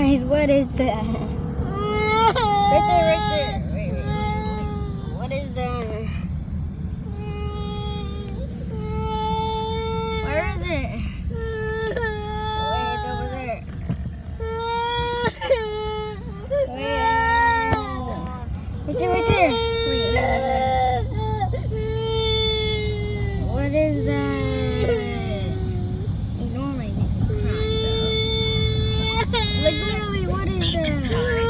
guys, what is that? right there, right there. Wait, wait, wait. What is that? Where is it? Wait, it's over there. Wait, right there, right there. Wait. Like literally, what is that?